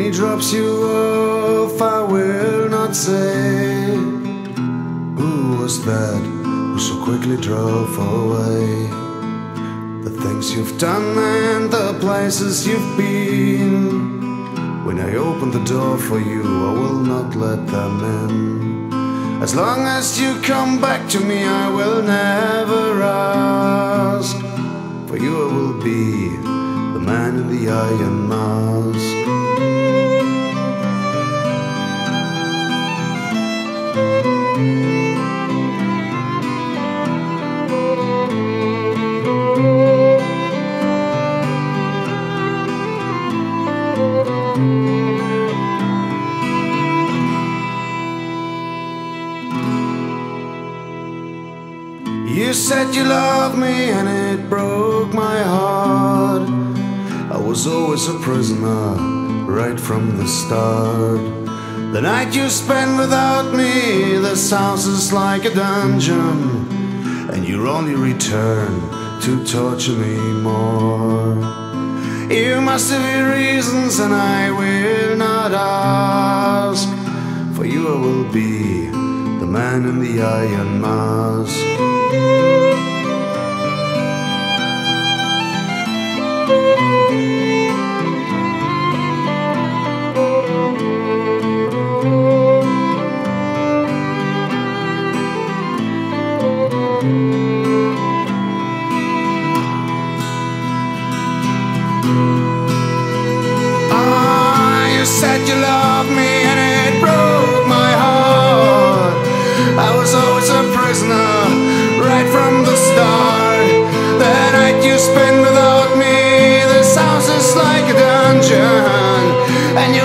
he drops you off, I will not say Who was that who so quickly drove away? The things you've done and the places you've been. When I open the door for you, I will not let them in. As long as you come back to me, I will never ask. For you I will be the man in the iron mask You said you loved me and it broke my heart. I was always a prisoner right from the start. The night you spent without me, this house is like a dungeon, and you only return to torture me more. You must have your reasons, and I will not ask. For you, I will be the man in the iron mask. Said you loved me and it broke my heart. I was always a prisoner right from the start. The night you spent without me, this house is like a dungeon, and you